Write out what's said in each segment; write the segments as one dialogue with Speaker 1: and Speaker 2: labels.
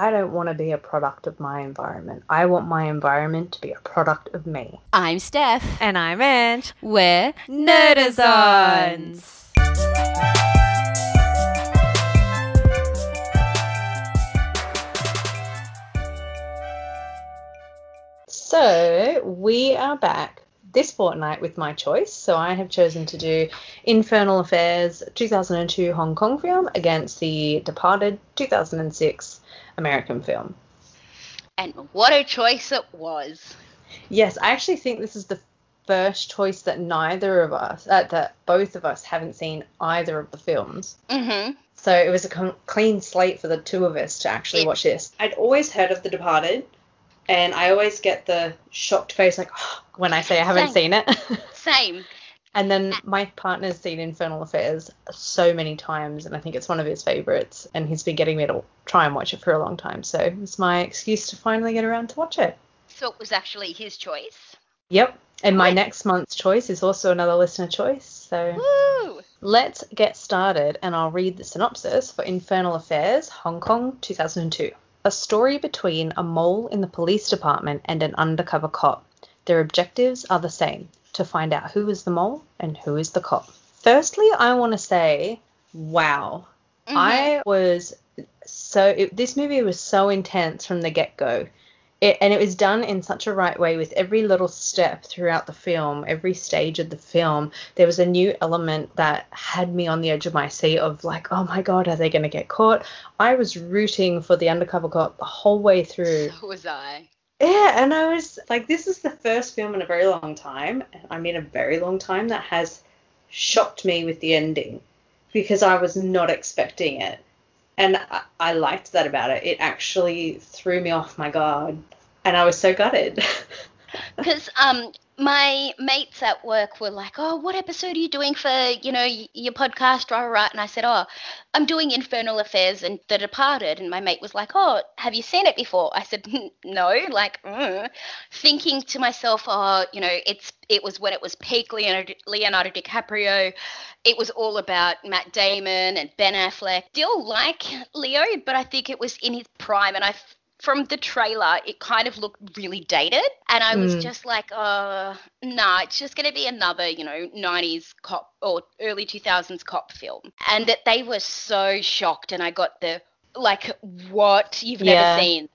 Speaker 1: I don't want to be a product of my environment. I want my environment to be a product of me.
Speaker 2: I'm Steph.
Speaker 3: And I'm Ange.
Speaker 2: We're Nerdazons.
Speaker 1: So we are back this fortnight with my choice. So I have chosen to do Infernal Affairs 2002 Hong Kong film against the Departed 2006 American film.
Speaker 4: And what a choice it was.
Speaker 1: Yes, I actually think this is the first choice that neither of us, uh, that both of us haven't seen either of the films.
Speaker 4: Mm-hmm.
Speaker 1: So it was a com- clean slate for the two of us to actually
Speaker 4: Yeah.
Speaker 1: watch this. I'd always heard of The Departed, and I always get the shocked face like when I say I haven't
Speaker 4: Same.
Speaker 1: seen it.
Speaker 4: Same.
Speaker 1: And then my partner's seen Infernal Affairs so many times, and I think it's one of his favorites. And he's been getting me to try and watch it for a long time. So it's my excuse to finally get around to watch it.
Speaker 4: So it was actually his choice.
Speaker 1: Yep. And my next month's choice is also another listener choice. So
Speaker 4: Woo!
Speaker 1: let's get started, and I'll read the synopsis for Infernal Affairs, Hong Kong, 2002. A story between a mole in the police department and an undercover cop. Their objectives are the same to find out who is the mole and who is the cop. Firstly, I want to say, wow.
Speaker 4: Mhm.
Speaker 1: I was so, it, this movie was so intense from the get go. It, and it was done in such a right way with every little step throughout the film, every stage of the film. There was a new element that had me on the edge of my seat of like, oh my god, are they going to get caught? I was rooting for the undercover cop the whole way through.
Speaker 4: So was I.
Speaker 1: Yeah, and I was like, this is the first film in a very long time, I mean a very long time, that has shocked me with the ending because I was not expecting it. And I, I liked that about it. It actually threw me off my guard, and I was so gutted.
Speaker 4: Because um, my mates at work were like, "Oh, what episode are you doing for you know your podcast?" Right, right. And I said, "Oh, I'm doing Infernal Affairs and The Departed." And my mate was like, "Oh, have you seen it before?" I said, "No." Like, mm. thinking to myself, "Oh, you know, it's it was when it was peak Leonardo, Leonardo DiCaprio. It was all about Matt Damon and Ben Affleck. Still like Leo, but I think it was in his prime, and I." From the trailer, it kind of looked really dated, and I was
Speaker 1: Mm.
Speaker 4: just like, uh, nah, it's just going to be another, you know, 90s cop or early 2000s cop film. And that they were so shocked, and I got the, like, what? You've
Speaker 1: Yeah.
Speaker 4: never seen.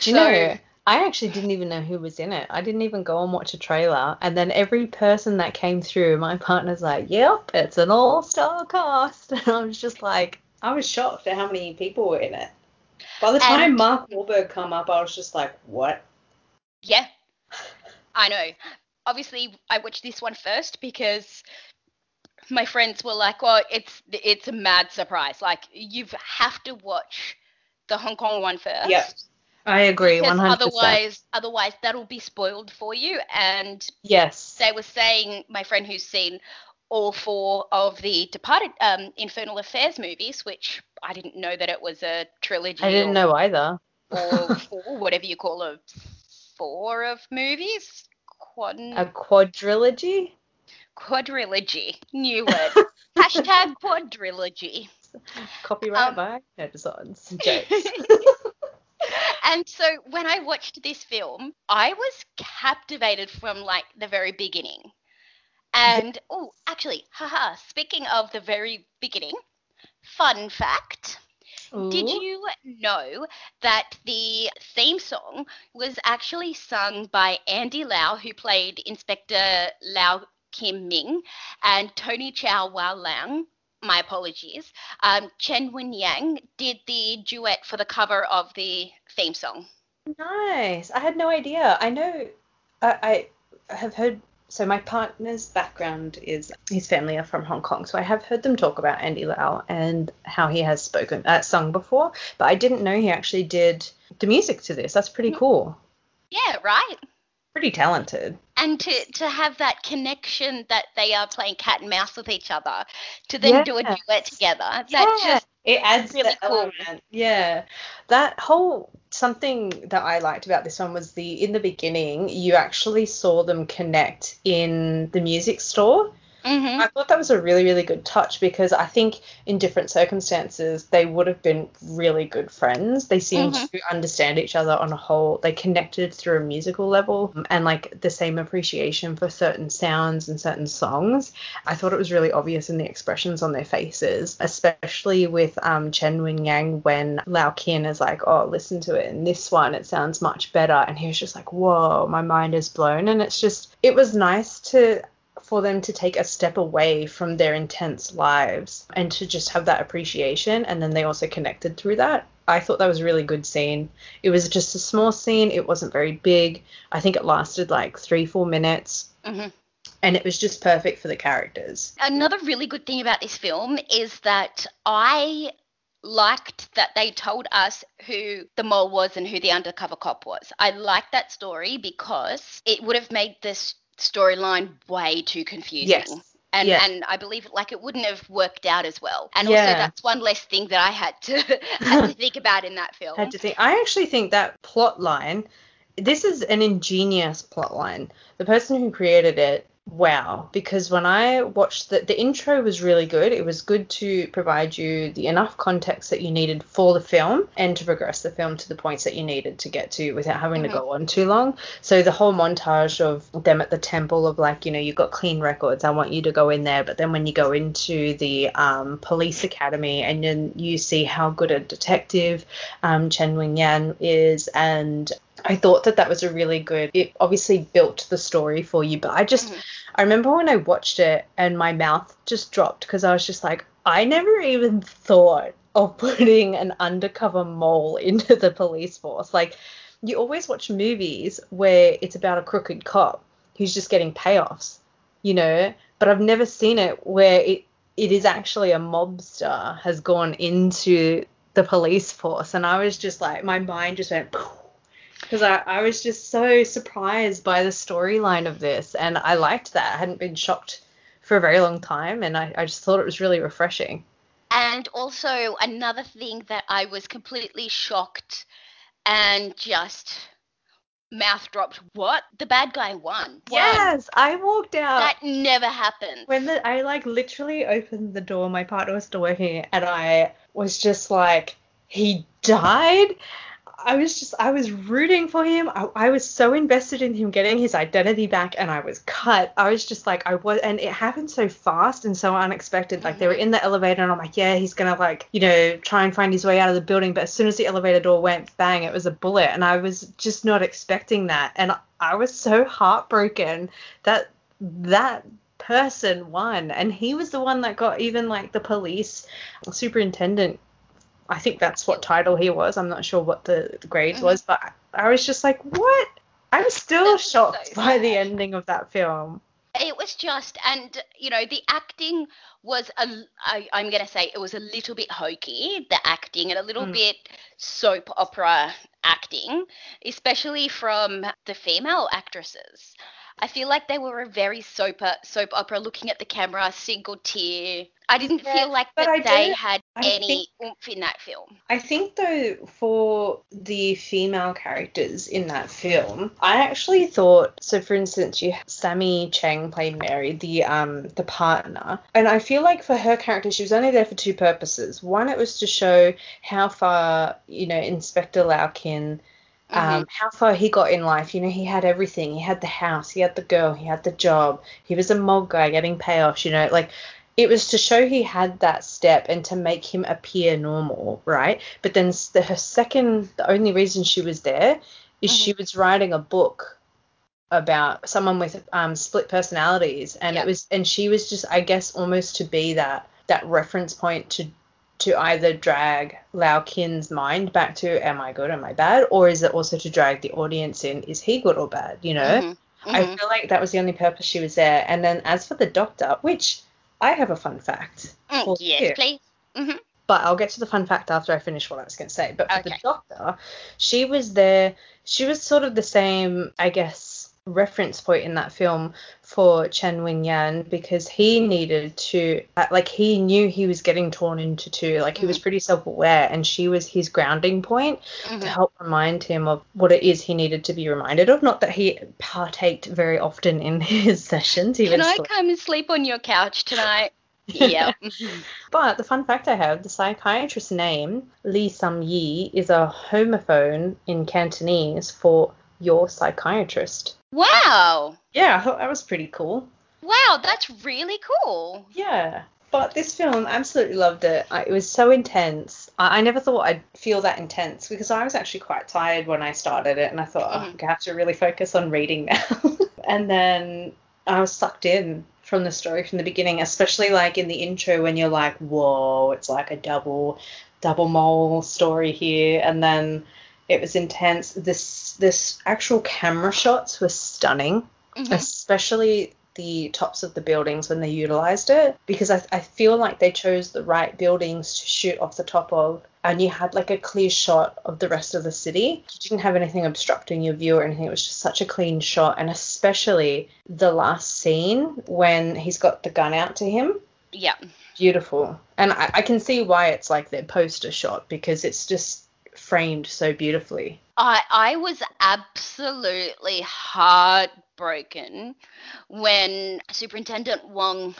Speaker 1: Do you
Speaker 4: So-
Speaker 1: know? I actually didn't even know who was in it. I didn't even go and watch a trailer. And then every person that came through, my partner's like, "Yep, it's an all-star cast." And I was just like, I was shocked at how many people were in it. By the time
Speaker 4: And-
Speaker 1: Mark Wahlberg come up, I was just like, "What?"
Speaker 4: Yeah, I know. Obviously, I watched this one first because my friends were like, "Well, it's it's a mad surprise. Like you have to watch the Hong Kong one first.
Speaker 1: Yep, I agree,
Speaker 4: Because
Speaker 1: one hundred percent.
Speaker 4: otherwise, otherwise that'll be spoiled for you. And
Speaker 1: Yes.
Speaker 4: they were saying, my friend who's seen all four of the Departed um, Infernal Affairs movies, which I didn't know that it was a trilogy.
Speaker 1: I didn't
Speaker 4: or,
Speaker 1: know either.
Speaker 4: Or four, whatever you call a four of movies. Quad,
Speaker 1: A quadrilogy?
Speaker 4: quadrilogy. New word. Hashtag quadrilogy.
Speaker 1: Copyright
Speaker 4: Um,
Speaker 1: by Episodes. Jokes.
Speaker 4: and so when I watched this film, I was captivated from like the very beginning. And oh, actually, haha, speaking of the very beginning, fun fact. Did you know that the theme song was actually sung by Andy Lau, who played Inspector Lau Kim Ming, and Tony Chow Wao Lang? My apologies. Um, Chen Wen Yang did the duet for the cover of the theme song.
Speaker 1: Nice. I had no idea. I know. I, I have heard. So my partner's background is his family are from Hong Kong, so I have heard them talk about Andy Lau and how he has spoken uh, sung before, but I didn't know he actually did the music to this. That's pretty cool.
Speaker 4: Yeah, right.
Speaker 1: Pretty talented.
Speaker 4: And to, to have that connection that they are playing cat and mouse with each other, to then do a duet together. That
Speaker 1: Yeah.
Speaker 4: just
Speaker 1: It adds
Speaker 4: really
Speaker 1: the
Speaker 4: cool.
Speaker 1: element. Yeah. That whole something that I liked about this one was the in the beginning you actually saw them connect in the music store.
Speaker 4: Hmm
Speaker 1: I thought that was a really, really good touch because I think in different circumstances they would have been really good friends. They seemed
Speaker 4: Mhm.
Speaker 1: to understand each other on a whole. They connected through a musical level um, and like the same appreciation for certain sounds and certain songs. I thought it was really obvious in the expressions on their faces, especially with um, Chen Wing Yang when Lau Kin is like, oh, listen to it in this one, it sounds much better. And he was just like, whoa, my mind is blown. And it's just, it was nice to for them to take a step away from their intense lives and to just have that appreciation and then they also connected through that. I thought that was a really good scene. It was just a small scene. It wasn't very big. I think it lasted like three four minutes.
Speaker 4: Hmm
Speaker 1: and it was just perfect for the characters.
Speaker 4: Another really good thing about this film is that I liked that they told us who the mole was and who the undercover cop was. I liked that story because it would have made this storyline way too confusing.
Speaker 1: yes
Speaker 4: And,
Speaker 1: yeah.
Speaker 4: and I believe like it wouldn't have worked out as well. And also that's one less thing that I had to had to think about in that film.
Speaker 1: had to think i actually think that plot line this is an ingenious plot line the person who created it wow. Because when i watched the the intro was really good. It was good to provide you the enough context that you needed for the film and to progress the film to the points that you needed to get to without having
Speaker 4: Mhm.
Speaker 1: to go on too long. So the whole montage of them at the temple of like you know you've got clean records i want you to go in there. But then when you go into the um, police academy and then you see how good a detective um, chen wing yan is and I thought that that was a really good. It obviously built the story for you, but I just
Speaker 4: Mhm.
Speaker 1: I remember when I watched it and my mouth just dropped because I was just like, I never even thought of putting an undercover mole into the police force. Like, you always watch movies where it's about a crooked cop who's just getting payoffs, you know, but I've never seen it where it it is actually a mobster has gone into the police force and I was just like my mind just went because I, I was just so surprised by the storyline of this and I liked that. I hadn't been shocked for a very long time and I, I just thought it was really refreshing.
Speaker 4: And also another thing that I was completely shocked and just mouth dropped. What? The bad guy won. Won.
Speaker 1: Yes, I walked out.
Speaker 4: That never happened.
Speaker 1: when the, I like literally opened the door, my partner was still working, and I was just like, he died. I was just, I was rooting for him. I, I was so invested in him getting his identity back, and I was cut. I was just like, I was, and it happened so fast and so unexpected. Like they were in the elevator, and I'm like, yeah, he's gonna like, you know, try and find his way out of the building. But as soon as the elevator door went, bang, it was a bullet, and I was just not expecting that, and I was so heartbroken that that person won and he was the one that got even like the police superintendent i think that's what title he was i'm not sure what the grades
Speaker 4: Mhm.
Speaker 1: was but i was just like what i'm still
Speaker 4: That was so
Speaker 1: shocked by the ending of that film
Speaker 4: It was just, and you know, the acting was a. I, I'm gonna say it was a little bit hokey, the acting, and a little
Speaker 1: Mm.
Speaker 4: bit soap opera acting, especially from the female actresses. I feel like they were a very soap soap opera, looking at the camera, single tear. I didn't
Speaker 1: Yeah,
Speaker 4: feel like that
Speaker 1: I
Speaker 4: they
Speaker 1: do-
Speaker 4: had
Speaker 1: I
Speaker 4: any
Speaker 1: think-
Speaker 4: oomph in that film.
Speaker 1: I think though for the female characters in that film, I actually thought so. For instance, you have Sammi Cheng played Mary, the um the partner, and I feel like for her character, she was only there for two purposes. One, it was to show how far you know Inspector Lau Kin. Um, how far he got in life, you know, he had everything. He had the house, he had the girl, he had the job. He was a mob guy getting payoffs, you know, like it was to show he had that step and to make him appear normal, right? But then the, her second, the only reason she was there is she was writing a book about someone with um, split personalities, and
Speaker 4: Yep.
Speaker 1: it was, and she was just, I guess, almost to be that that reference point to to either drag Lau Kin's mind back to am I good, am I bad, or is it also to drag the audience in is he good or bad, you know?
Speaker 4: Mhm,
Speaker 1: I
Speaker 4: mhm.
Speaker 1: feel like that was the only purpose she was there. And then as for the doctor, which I have a fun fact,
Speaker 4: Mm, yes,
Speaker 1: you.
Speaker 4: please. hmm
Speaker 1: but I'll get to the fun fact after I finish what I was going to say. But for the doctor, she was there. She was sort of the same, I guess, reference point in that film for Chen Wing Yan because he needed to, uh, like, he knew he was getting torn into two. Like, he was pretty self aware, and she was his grounding point
Speaker 4: Mhm.
Speaker 1: to help remind him of what it is he needed to be reminded of. Not that he partaked very often in his sessions. He
Speaker 4: Can I
Speaker 1: still-
Speaker 4: come and sleep on your couch tonight? yeah.
Speaker 1: But the fun fact I have the psychiatrist's name, Lee Sum Yi, is a homophone in Cantonese for your psychiatrist.
Speaker 4: Wow.
Speaker 1: Yeah, I thought that was pretty cool.
Speaker 4: Wow, that's really cool.
Speaker 1: Yeah. But this film, I absolutely loved it. I, it was so intense. I, I never thought I'd feel that intense because I was actually quite tired when I started it, and I thought, oh,
Speaker 4: Mhm.
Speaker 1: I have to really focus on reading now. and then I was sucked in from the story from the beginning, especially like in the intro when you're like, whoa, it's like a double, double mole story here, and then it was intense. This this actual camera shots were stunning
Speaker 4: Mhm.
Speaker 1: especially the tops of the buildings when they utilized it because I, I feel like they chose the right buildings to shoot off the top of and you had like a clear shot of the rest of the city you didn't have anything obstructing your view or anything it was just such a clean shot and especially the last scene when he's got the gun out to him
Speaker 4: Yeah.
Speaker 1: beautiful and I, I can see why it's like their poster shot because it's just framed so beautifully
Speaker 4: I I was absolutely heartbroken when Superintendent Wong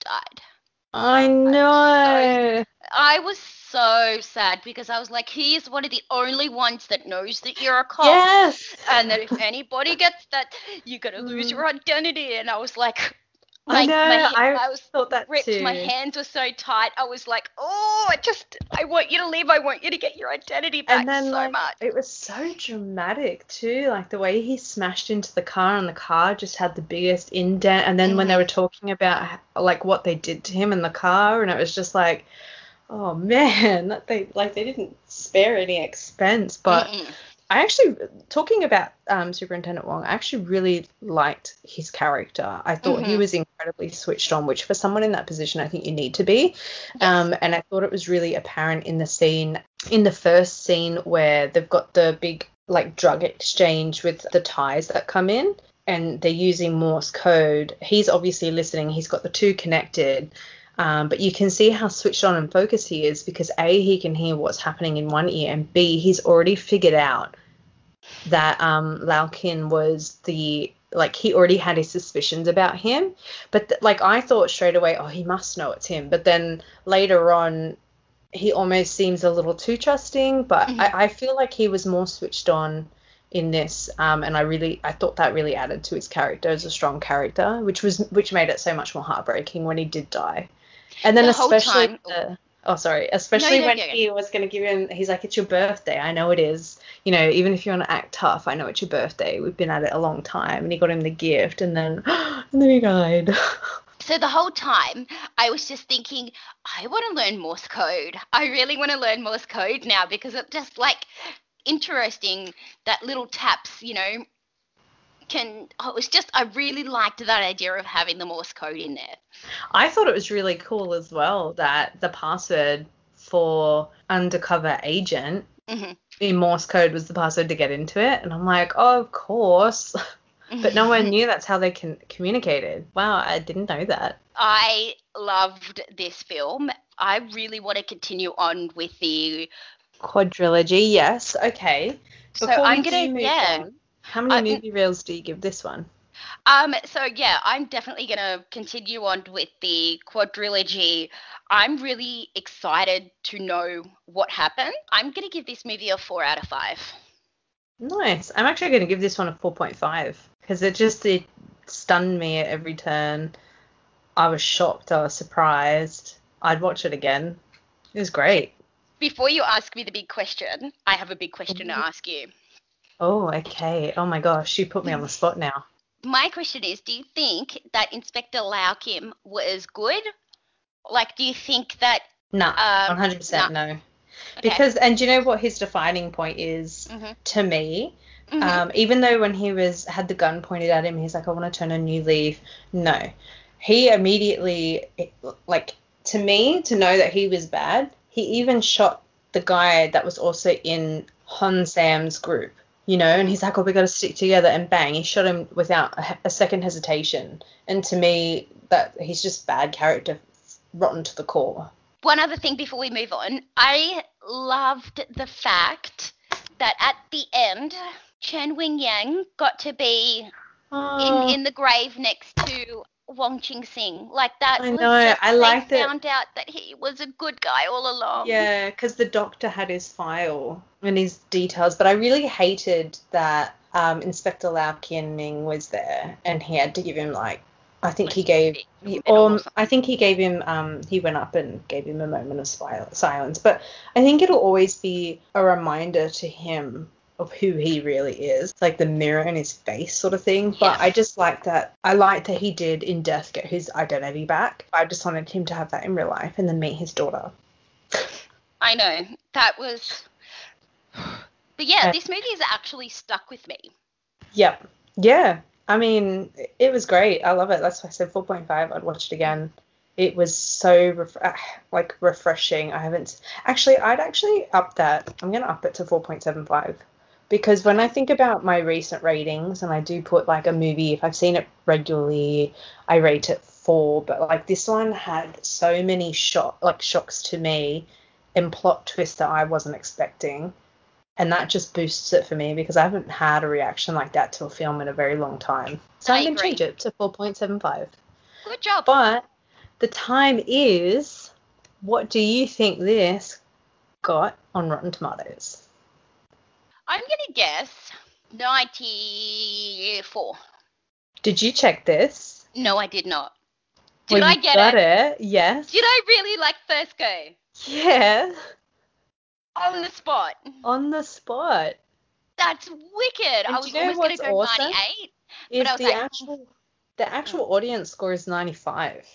Speaker 4: died.
Speaker 1: i know
Speaker 4: I was so sad because I was like, he is one of the only ones that knows that you're a cop.
Speaker 1: yes
Speaker 4: And that if anybody gets that, you're gonna lose
Speaker 1: Mm.
Speaker 4: your identity. And I was like,
Speaker 1: I
Speaker 4: my,
Speaker 1: know,
Speaker 4: my,
Speaker 1: I
Speaker 4: was
Speaker 1: thought that
Speaker 4: ripped.
Speaker 1: too.
Speaker 4: My hands were so tight. I was like, oh, I just, I want you to leave. I want you to get your identity back
Speaker 1: and then
Speaker 4: so
Speaker 1: like
Speaker 4: much.
Speaker 1: it was so dramatic too like the way he smashed into the car and the car just had the biggest indent and then when they
Speaker 4: Mhm.
Speaker 1: were talking about like what they did to him in the car and it was just like oh man that they like they didn't spare any expense but
Speaker 4: Mm-mm.
Speaker 1: I actually, talking about um, Superintendent Wong, I actually really liked his character. I thought he
Speaker 4: Mhm.
Speaker 1: was incredibly switched on, which for someone in that position, I think you need to be. Um, and I thought it was really apparent in the scene, in the first scene where they've got the big like drug exchange with the Thais that come in. And they're using Morse code. He's obviously listening. He's got the two connected. Um, but you can see how switched on and focused he is because A, he can hear what's happening in one ear, and B, he's already figured out that um, was the like he already had his suspicions about him. But th- like I thought straight away, oh, he must know it's him. But then later on, he almost seems a little too trusting. But
Speaker 4: Mhm.
Speaker 1: I, I feel like he was more switched on in this um and i really i thought that really added to his character as a strong character which was which made it so much more heartbreaking when he did die and then
Speaker 4: The whole
Speaker 1: especially
Speaker 4: time-
Speaker 1: the, oh sorry especially
Speaker 4: no,
Speaker 1: when he was going to give him he's like it's your birthday. I know it is. You know even if you want to act tough i know it's your birthday. We've been at it a long time. And he got him the gift and then and then he died.
Speaker 4: So the whole time, I was just thinking, I want to learn Morse code. I really want to learn Morse code now because it's just like interesting that little taps, you know, can. Oh, it was just, I really liked that idea of having the Morse code in there.
Speaker 1: I thought it was really cool as well that the password for undercover agent
Speaker 4: hmm
Speaker 1: in Morse code was the password to get into it. And I'm like, oh, of course. But no one knew that's how they can communicated. Wow, I didn't know that.
Speaker 4: I loved this film. I really want to continue on with the.
Speaker 1: Quadrilogy, yes. Okay.
Speaker 4: So
Speaker 1: Before we
Speaker 4: I'm gonna, yeah.
Speaker 1: on, how many
Speaker 4: I-
Speaker 1: movie reels do you give this one?
Speaker 4: Um, so yeah, I'm definitely gonna continue on with the quadrilogy. I'm really excited to know what happened. I'm gonna give this movie a four out of five.
Speaker 1: Nice. I'm actually going to give this one a 4.5 because it just it stunned me at every turn. I was shocked. I was surprised. I'd watch it again. It was great.
Speaker 4: Before you ask me the big question, I have a big question to
Speaker 1: Mhm.
Speaker 4: ask you.
Speaker 1: Oh, okay. Oh my gosh, you put me on the spot now.
Speaker 4: My question is, do you think that Inspector Lau Kim was good? Like, do you think that?
Speaker 1: Nah,
Speaker 4: Um,
Speaker 1: 100% no.
Speaker 4: okay.
Speaker 1: Because, and do you know what his defining point is
Speaker 4: Mhm,
Speaker 1: to me?
Speaker 4: mhm,
Speaker 1: Um, even though when he was had the gun pointed at him, he's like, I want to turn a new leaf. No, he immediately, like, to me, to know that he was bad, he even shot the guy that was also in Hon Sam's group. You know, and he's like, oh, we got to stick together, and bang, he shot him without a, a second hesitation. And to me, that he's just bad character, rotten to the core.
Speaker 4: One other thing before we move on, I loved the fact that at the end, Chen Wing Yang got to be
Speaker 1: Oh,
Speaker 4: in, in the grave next to Wong Ching Sing. Like that
Speaker 1: I know, I liked it.
Speaker 4: found out that he was a good guy all along.
Speaker 1: Yeah, because the doctor had his file and his details, but I really hated that um, Inspector Lau Kian Ming was there and he had to give him like, I think he gave, he,
Speaker 4: or.
Speaker 1: I think he gave him, um, he went up and gave him a moment of silence. But I think it'll always be a reminder to him of who he really is, like the mirror in his face sort of thing. But
Speaker 4: Yeah.
Speaker 1: I just like that. I like that he did in death get his identity back. I just wanted him to have that in real life and then meet his daughter.
Speaker 4: I know. That was. But yeah,
Speaker 1: Yeah.
Speaker 4: this movie has actually stuck with me.
Speaker 1: Yep. Yeah. I mean, it was great. I love it. That's why I said 4.5. I'd watch it again. It was so ref- ah, like refreshing. I haven't actually. I'd actually up that. I'm gonna up it to 4.75 because when I think about my recent ratings and I do put like a movie, if I've seen it regularly, I rate it four. But like this one had so many shock like shocks to me and plot twists that I wasn't expecting and that just boosts it for me because I haven't had a reaction like that to a film in a very long time. So
Speaker 4: I
Speaker 1: I'm going to
Speaker 4: agree.
Speaker 1: change it to 4.75.
Speaker 4: Good job.
Speaker 1: But the time is what do you think this got on Rotten Tomatoes?
Speaker 4: I'm going to guess 94.
Speaker 1: Did you check this?
Speaker 4: No, I did not. Did
Speaker 1: Well,
Speaker 4: I get
Speaker 1: got
Speaker 4: it?
Speaker 1: it? Yes.
Speaker 4: Did I really like First Go?
Speaker 1: Yeah.
Speaker 4: On the spot.
Speaker 1: On the spot.
Speaker 4: That's wicked.
Speaker 1: And
Speaker 4: I was
Speaker 1: you know
Speaker 4: almost going to go
Speaker 1: awesome?
Speaker 4: 98.
Speaker 1: Is
Speaker 4: I was
Speaker 1: the
Speaker 4: like,
Speaker 1: actual mm. the actual mm. audience score is 95.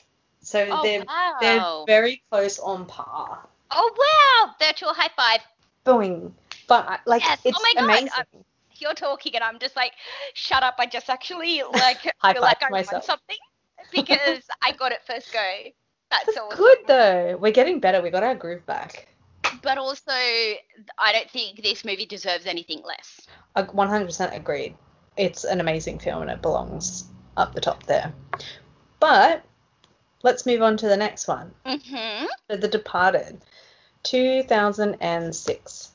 Speaker 1: So
Speaker 4: Oh,
Speaker 1: they're
Speaker 4: wow.
Speaker 1: they're very close on par.
Speaker 4: Oh, wow. Virtual high five.
Speaker 1: Boing. But like
Speaker 4: Yes.
Speaker 1: it's
Speaker 4: Oh my God,
Speaker 1: amazing.
Speaker 4: I'm- You're talking, and I'm just like, shut up. I just actually like feel like I won
Speaker 1: myself.
Speaker 4: something because I got it first go. That's,
Speaker 1: That's
Speaker 4: awesome.
Speaker 1: good though. We're getting better. We got our groove back.
Speaker 4: But also, I don't think this movie deserves anything less.
Speaker 1: I 100% agreed. It's an amazing film and it belongs up the top there. But let's move on to the next one.
Speaker 4: Mm-hmm.
Speaker 1: So The Departed, 2006.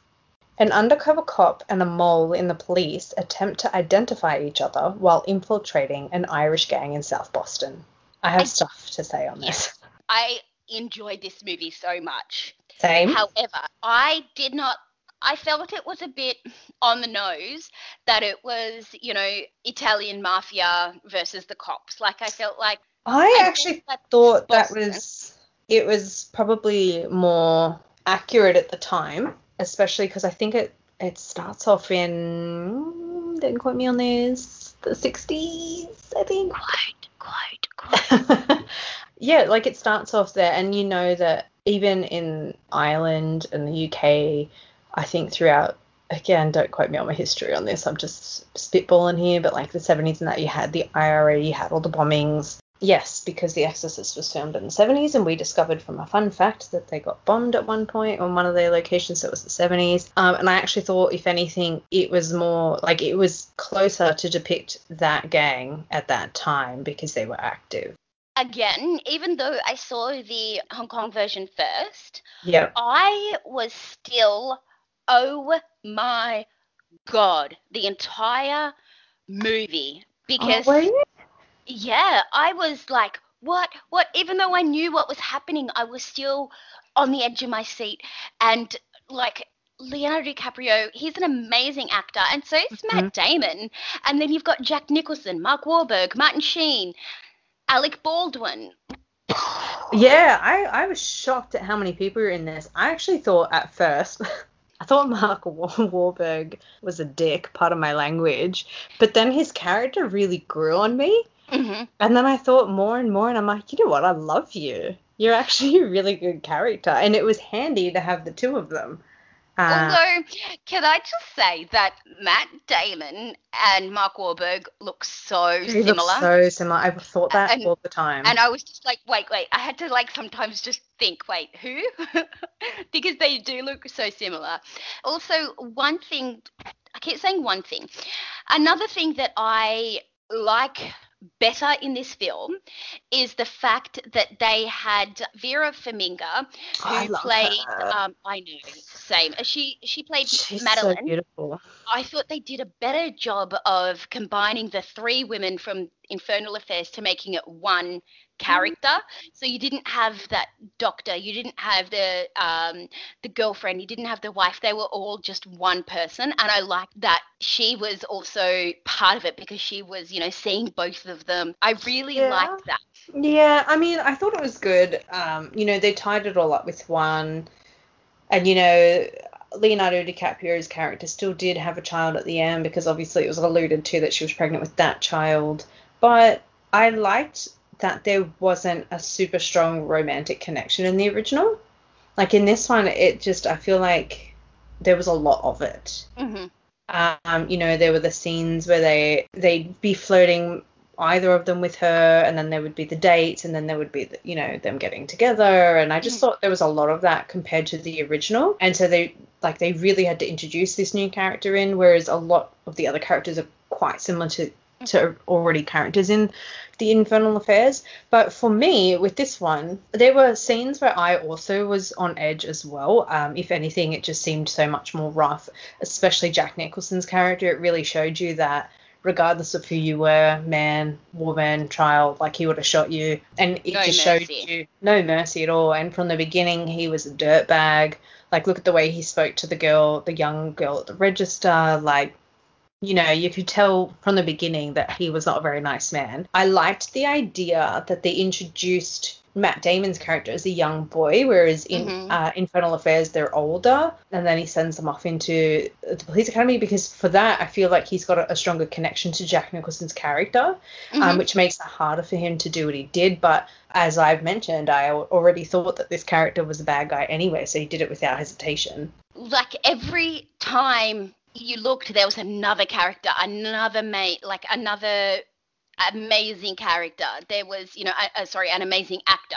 Speaker 1: An undercover cop and a mole in the police attempt to identify each other while infiltrating an Irish gang in South Boston. I have stuff to say on this.
Speaker 4: I enjoyed this movie so much.
Speaker 1: Same.
Speaker 4: However, I did not. I felt it was a bit on the nose that it was, you know, Italian mafia versus the cops. Like I felt like
Speaker 1: I
Speaker 4: I
Speaker 1: actually thought that was it was probably more accurate at the time, especially because I think it it starts off in don't quote me on this the 60s I think
Speaker 4: quite, quite, quite.
Speaker 1: yeah like it starts off there and you know that even in Ireland and the UK I think throughout again don't quote me on my history on this I'm just spitballing here but like the 70s and that you had the IRA you had all the bombings Yes, because The Exorcist was filmed in the 70s, and we discovered from a fun fact that they got bombed at one point on one of their locations, so it was the 70s. Um, and I actually thought, if anything, it was more like it was closer to depict that gang at that time because they were active.
Speaker 4: Again, even though I saw the Hong Kong version first,
Speaker 1: Yep.
Speaker 4: I was still, oh my god, the entire movie because
Speaker 1: Oh, were you?
Speaker 4: Yeah, I was like, what, what? Even though I knew what was happening, I was still on the edge of my seat. And like Leonardo DiCaprio, he's an amazing actor, and so is Matt mm-hmm. Damon. And then you've got Jack Nicholson, Mark Wahlberg, Martin Sheen, Alec Baldwin.
Speaker 1: Yeah, I, I was shocked at how many people were in this. I actually thought at first, I thought Mark Wa- Wahlberg was a dick, part of my language, but then his character really grew on me.
Speaker 4: Hmm
Speaker 1: And then I thought more and more, and I'm like, you know what? I love you. You're actually a really good character. And it was handy to have the two of them. Uh,
Speaker 4: Although, can I just say that Matt Damon and Mark Wahlberg look so
Speaker 1: they look
Speaker 4: similar?
Speaker 1: so similar. I've thought that
Speaker 4: And-
Speaker 1: all the time.
Speaker 4: And I was just like, wait, wait. I had to like sometimes just think, wait, who? because they do look so similar. Also, one thing I keep saying one thing. Another thing that I like better in this film is the fact that they had Vera Farmiga,
Speaker 1: I
Speaker 4: who
Speaker 1: love
Speaker 4: played. Um, I know, same. She she played
Speaker 1: She's
Speaker 4: Madolyn.
Speaker 1: so beautiful.
Speaker 4: I thought they did a better job of combining the three women from Infernal Affairs to making it one character. So you didn't have that doctor, you didn't have the um, the girlfriend, you didn't have the wife. They were all just one person, and I liked that she was also part of it because she was, you know, seeing both of them. I really
Speaker 1: Yeah.
Speaker 4: liked that.
Speaker 1: Yeah, I mean, I thought it was good. Um, you know, they tied it all up with one, and you know, Leonardo DiCaprio's character still did have a child at the end because obviously it was alluded to that she was pregnant with that child. But I liked that there wasn't a super strong romantic connection in the original. Like in this one, it just I feel like there was a lot of it.
Speaker 4: hmm
Speaker 1: Um, you know, there were the scenes where they they'd be flirting either of them with her, and then there would be the date and then there would be the, you know them getting together, and I just
Speaker 4: Mhm.
Speaker 1: thought there was a lot of that compared to the original, and so they like they really had to introduce this new character in, whereas a lot of the other characters are quite similar to to already characters in the Infernal Affairs. But for me, with this one, there were scenes where I also was on edge as well. Um, if anything, it just seemed so much more rough, especially Jack Nicholson's character. It really showed you that regardless of who you were, man, woman, child, like he would have shot you. And it
Speaker 4: No
Speaker 1: just showed you no mercy at all. And from the beginning, he was a dirtbag. Like, look at the way he spoke to the girl, the young girl at the register. Like, you know, you could tell from the beginning that he was not a very nice man. I liked the idea that they introduced Matt Damon's character is a young boy, whereas in
Speaker 4: Mhm.
Speaker 1: uh, Infernal Affairs they're older, and then he sends them off into the police academy because for that I feel like he's got a, a stronger connection to Jack Nicholson's character, um,
Speaker 4: Mhm.
Speaker 1: which makes it harder for him to do what he did. But as I've mentioned, I already thought that this character was a bad guy anyway, so he did it without hesitation.
Speaker 4: like every time you looked, there was another character, another mate, like another amazing character. There was, you know, uh, uh, sorry, an amazing actor.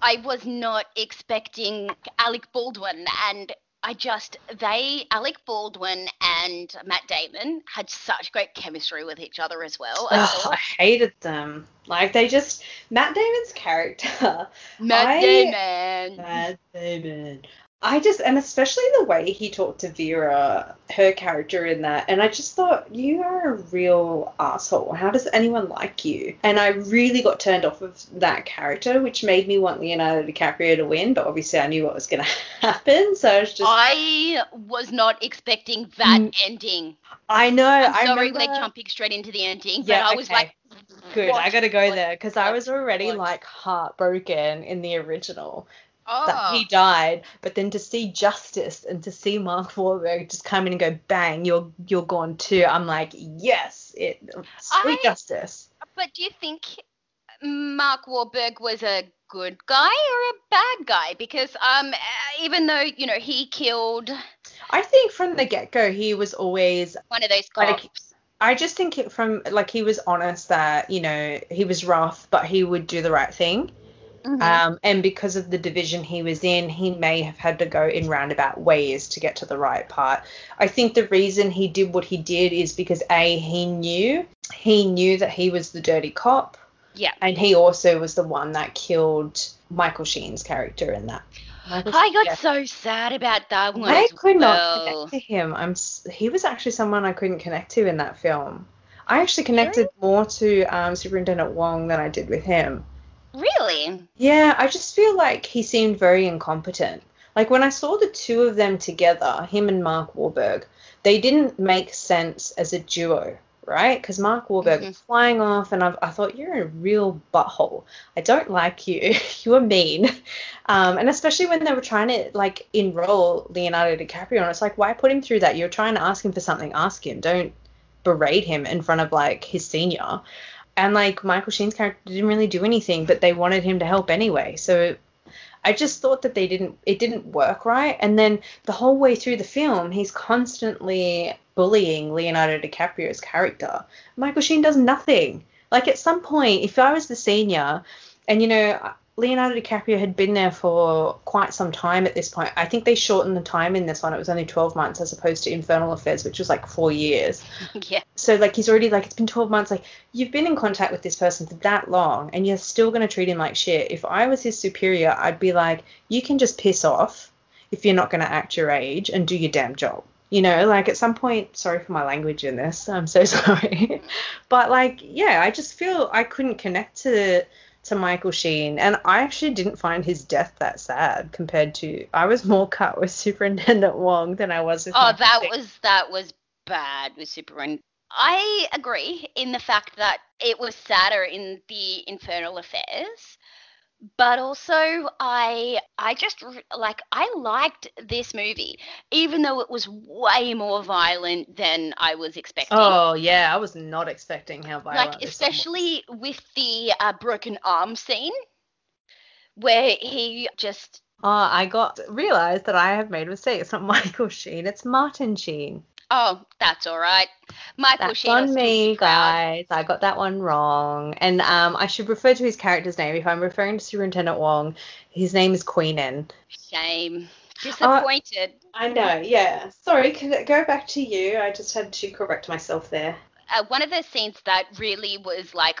Speaker 4: I was not expecting Alec Baldwin, and I just they Alec Baldwin and Matt Damon had such great chemistry with each other as well. I
Speaker 1: Ugh. I hated them. Like they just Matt Damon's character.
Speaker 4: Matt
Speaker 1: I-
Speaker 4: Damon.
Speaker 1: Matt Damon. I just and especially the way he talked to Vera, her character in that, and I just thought you are a real asshole. How does anyone like you? And I really got turned off of that character, which made me want Leonardo DiCaprio to win. But obviously, I knew what was going to happen, so I was just.
Speaker 4: I was not expecting that
Speaker 1: Mm,
Speaker 4: ending.
Speaker 1: I know.
Speaker 4: I'm
Speaker 1: I
Speaker 4: sorry,
Speaker 1: remember,
Speaker 4: we're jumping straight into the ending, but
Speaker 1: Yeah,
Speaker 4: I was
Speaker 1: okay.
Speaker 4: like,
Speaker 1: Good, I gotta go
Speaker 4: What?
Speaker 1: there because I was already
Speaker 4: What?
Speaker 1: like heartbroken in the original. That
Speaker 4: oh,
Speaker 1: he died, but then to see Justice and to see Mark Wahlberg just come in and go bang, you're you're gone too. I'm like, yes, it sweet
Speaker 4: I-
Speaker 1: Justice.
Speaker 4: but do you think Mark Wahlberg was a good guy or a bad guy? Because um, even though you know he killed
Speaker 1: I think from the get go he was always
Speaker 4: one of those
Speaker 1: Like, I just think it from like he was honest that you know he was rough, but he would do the right thing.
Speaker 4: Mhm.
Speaker 1: Um, and because of the division he was in, he may have had to go in roundabout ways to get to the right part. I think the reason he did what he did is because a he knew he knew that he was the dirty cop,
Speaker 4: yeah.
Speaker 1: and he also was the one that killed Michael Sheen's character in that. Michael
Speaker 4: I got
Speaker 1: yeah.
Speaker 4: so sad about that one.
Speaker 1: I could not connect to him. I'm he was actually someone I couldn't connect to in that film. I actually connected more to um, Superintendent Wong than I did with him.
Speaker 4: Really?
Speaker 1: Yeah, I just feel like he seemed very incompetent. Like when I saw the two of them together, him and Mark Wahlberg, they didn't make sense as a duo, right? Because Mark Wahlberg
Speaker 4: Mhm.
Speaker 1: was flying off, and I, I thought you're a real butthole. I don't like you. you are mean, um, and especially when they were trying to like enroll Leonardo DiCaprio, and it's like, why put him through that? You're trying to ask him for something. Ask him. Don't berate him in front of like his senior. And like Michael Sheen's character didn't really do anything, but they wanted him to help anyway. So I just thought that they didn't it didn't work right. And then the whole way through the film, he's constantly bullying Leonardo DiCaprio's character. Michael Sheen does nothing. Like at some point, if I was the senior, and you know, Leonardo DiCaprio had been there for quite some time at this point. I think they shortened the time in this one. It was only 12 months as opposed to Infernal Affairs, which was like four years.
Speaker 4: yeah.
Speaker 1: So, like, he's already, like, it's been 12 months. Like, you've been in contact with this person for that long and you're still going to treat him like shit. If I was his superior, I'd be like, you can just piss off if you're not going to act your age and do your damn job. You know, like at some point, sorry for my language in this, I'm so sorry. but like, yeah, I just feel I couldn't connect to to Michael Sheen, and I actually didn't find his death that sad compared to I was more cut with Superintendent Wong than I was with.
Speaker 4: Oh,
Speaker 1: Michael
Speaker 4: that
Speaker 1: Sheen.
Speaker 4: was that was bad with Superintendent. I agree in the fact that it was sadder in the Infernal Affairs, but also I I just like I liked this movie even though it was way more violent than I was expecting.
Speaker 1: Oh yeah, I was not expecting how violent.
Speaker 4: like
Speaker 1: this one was.
Speaker 4: especially with the uh, broken arm scene where he just
Speaker 1: Oh, I got realized that I have made a mistake. It's not Michael Sheen, it's Martin Sheen.
Speaker 4: Oh that's all right michael
Speaker 1: That's on me, guys. I got that one wrong. And um, I should refer to his character's name. If I'm referring to Superintendent Wong, his name is Queenan.
Speaker 4: shame disappointed
Speaker 1: I know, yeah. Sorry, can it go back to you? I just had to correct myself there.
Speaker 4: uh, one of the scenes that really was like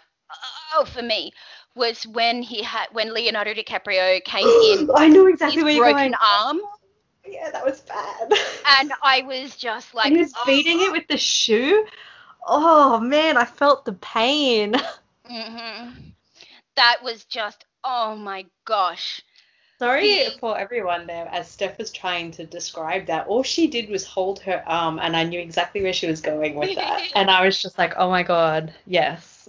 Speaker 4: oh for me was when he had when Leonardo DiCaprio came in
Speaker 1: I know exactly
Speaker 4: his
Speaker 1: where you're
Speaker 4: broken
Speaker 1: going.
Speaker 4: arm
Speaker 1: Yeah, that was bad.
Speaker 4: and I was just like
Speaker 1: and he was
Speaker 4: oh.
Speaker 1: beating it with the shoe. Oh man, I felt the pain.
Speaker 4: hmm that was just oh my gosh
Speaker 1: Sorry
Speaker 4: Yeah.
Speaker 1: for everyone there. As Steph was trying to describe that, all she did was hold her arm, and I knew exactly where she was going with that. and I was just like, oh my god, yes.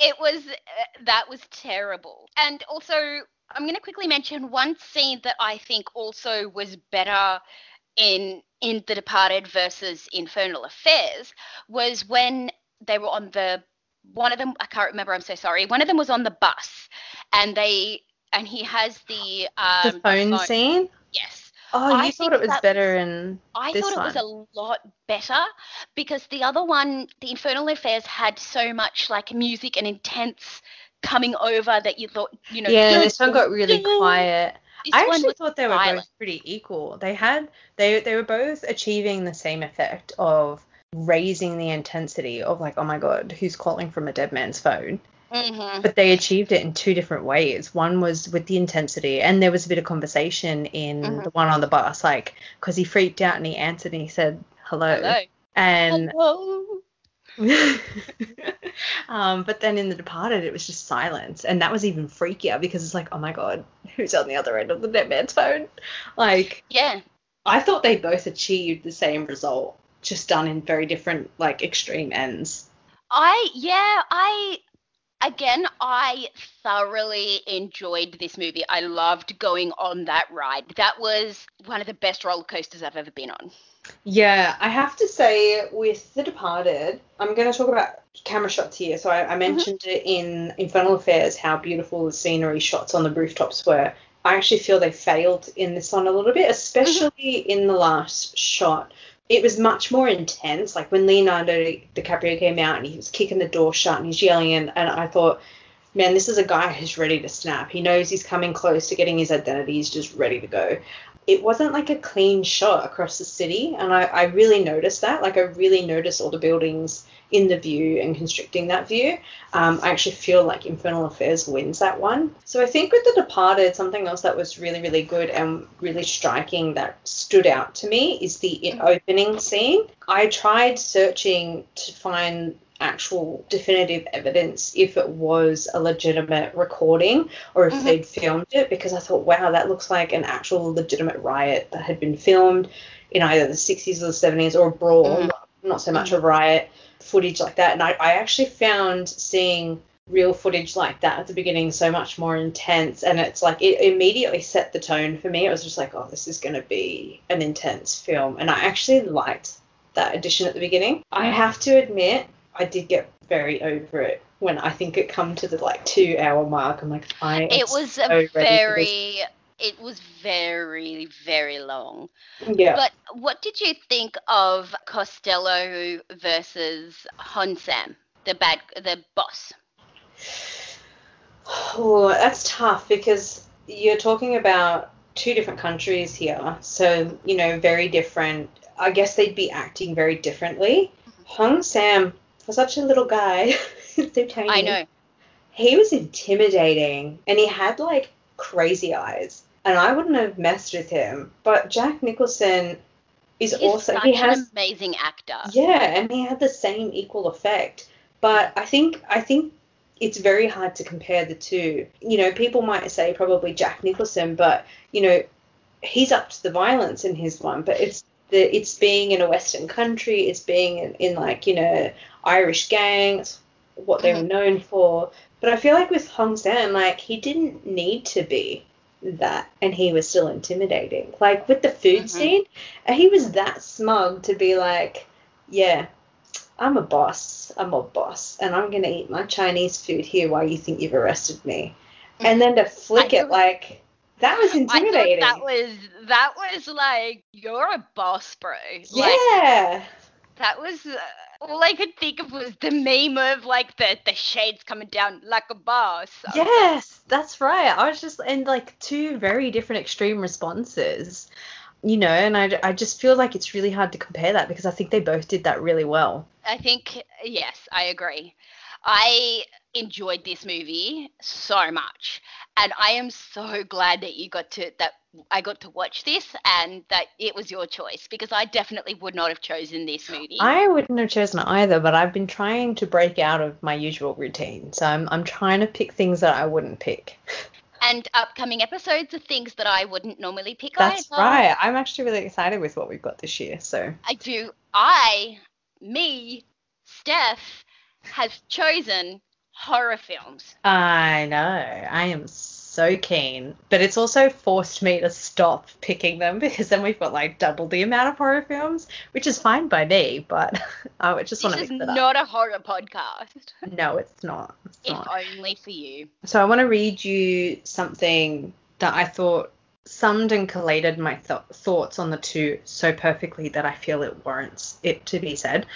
Speaker 4: it was uh, that was terrible and also i'm going to quickly mention one scene that i think also was better in in the departed versus infernal affairs was when they were on the one of them i can't remember i'm so sorry one of them was on the bus and they and he has the um
Speaker 1: the phone scene.
Speaker 4: yes.
Speaker 1: Oh,
Speaker 4: I
Speaker 1: you thought it was better in
Speaker 4: I thought it was a lot better because the other one, the Infernal Affairs, had so much like music and intense coming over that you thought, you know.
Speaker 1: yeah, this one got really
Speaker 4: dun."
Speaker 1: quiet.
Speaker 4: This
Speaker 1: I actually thought they were
Speaker 4: violent.
Speaker 1: both pretty equal. They had they they were both achieving the same effect of raising the intensity of like, oh my god, who's calling from a dead man's phone?
Speaker 4: Mhm.
Speaker 1: But they achieved it in two different ways. One was with the intensity, and there was a bit of conversation in
Speaker 4: Mhm.
Speaker 1: the one on the bus, like because he freaked out and he answered and he said hello,
Speaker 4: Hello.
Speaker 1: and
Speaker 4: Hello.
Speaker 1: um, but then in The Departed, it was just silence, and that was even freakier because it's like, oh my god, who's on the other end of the dead man's phone? Like,
Speaker 4: Yeah.
Speaker 1: I thought they both achieved the same result, just done in very different, like, extreme ends.
Speaker 4: I yeah, I again I thoroughly enjoyed this movie. I loved going on that ride. That was one of the best roller coasters I've ever been on.
Speaker 1: Yeah, I have to say with The Departed, I'm going to talk about camera shots here. So I, I mm-hmm. mentioned it in Infernal Affairs how beautiful the scenery shots on the rooftops were. I actually feel they failed in this one a little bit, especially mm-hmm. in the last shot. It was much more intense. Like when Leonardo DiCaprio came out and he was kicking the door shut and he's yelling, and, and I thought, man, this is a guy who's ready to snap. He knows he's coming close to getting his identity. He's just ready to go. It wasn't like a clean shot across the city, and I, I really noticed that. Like I really noticed all the buildings in the view and constricting that view. Um, I actually feel like Infernal Affairs wins that one. So I think with The Departed, something else that was really, really good and really striking that stood out to me is the opening scene. I tried searching to find actual definitive evidence if it was a legitimate recording or if
Speaker 4: Mhm.
Speaker 1: they'd filmed it because I thought, wow, that looks like an actual legitimate riot that had been filmed in either the 60s or the 70s or a brawl,
Speaker 4: Mhm.
Speaker 1: not so much a riot, footage like that. And I, I actually found seeing real footage like that at the beginning so much more intense and it's like it immediately set the tone for me. It was just like, oh, this is going to be an intense film. And I actually liked that addition at the beginning. I have to admit, I did get very over it when I think it come to the like two hour mark. I'm like, I
Speaker 4: It was
Speaker 1: so
Speaker 4: a
Speaker 1: ready for this.
Speaker 4: very it was very very long.
Speaker 1: yeah.
Speaker 4: But what did you think of Costello versus Hon Sam, the bad the boss?
Speaker 1: Oh, that's tough because you're talking about two different countries here. So, you know, very different. I guess they'd be acting very differently. Mm-hmm. Hong Sam, for such a little guy, so tiny.
Speaker 4: I know.
Speaker 1: He was intimidating and he had like crazy eyes. And I wouldn't have messed with him. But Jack Nicholson is
Speaker 4: He's
Speaker 1: also he
Speaker 4: an
Speaker 1: has
Speaker 4: amazing actor.
Speaker 1: yeah, and he had the same equal effect. But I think I think it's very hard to compare the two. You know, people might say probably Jack Nicholson, but you know, he's up to the violence in his one. But it's the it's being in a Western country, it's being in, in like you know Irish gangs, what they're
Speaker 4: Mhm.
Speaker 1: known for. But I feel like with Hong Sam, like he didn't need to be that, and he was still intimidating. Like with the food
Speaker 4: Mhm.
Speaker 1: scene, he was that smug to be like, yeah, I'm a boss. I'm a boss, and I'm gonna eat my Chinese food here while you think you've arrested me. And then to flick
Speaker 4: I
Speaker 1: it like that was
Speaker 4: I
Speaker 1: intimidating.
Speaker 4: thought that was that was like you're a boss, bro. Like
Speaker 1: yeah.
Speaker 4: that was uh, all I could think of was the meme of like the the shades coming down like a boss. Was
Speaker 1: Yes, that's right. I was just in like two very different extreme responses, you know, and I, I just feel like it's really hard to compare that because I think they both did that really well.
Speaker 4: I think yes, I agree. I enjoyed this movie so much, and I am so glad that you got to that I got to watch this and that it was your choice because I definitely would not have chosen this movie.
Speaker 1: I wouldn't have chosen it either, but I've been trying to break out of my usual routine. So I'm, I'm trying to pick things that I wouldn't pick.
Speaker 4: and upcoming episodes are things that I wouldn't normally pick.
Speaker 1: That's
Speaker 4: either.
Speaker 1: right. I'm actually really excited with what we've got this year. So
Speaker 4: I do. I, me, Steph, has chosen horror films.
Speaker 1: I know. I am so keen. But it's also forced me to stop picking them because then we've got like double the amount of horror films, which is fine by me, but I just
Speaker 4: This
Speaker 1: want to
Speaker 4: is
Speaker 1: mix it up.
Speaker 4: not a horror podcast.
Speaker 1: No, it's not. It's
Speaker 4: If
Speaker 1: not.
Speaker 4: only for you.
Speaker 1: So I want to read you something that I thought summed and collated my th- thoughts on the two so perfectly that I feel it warrants it to be said.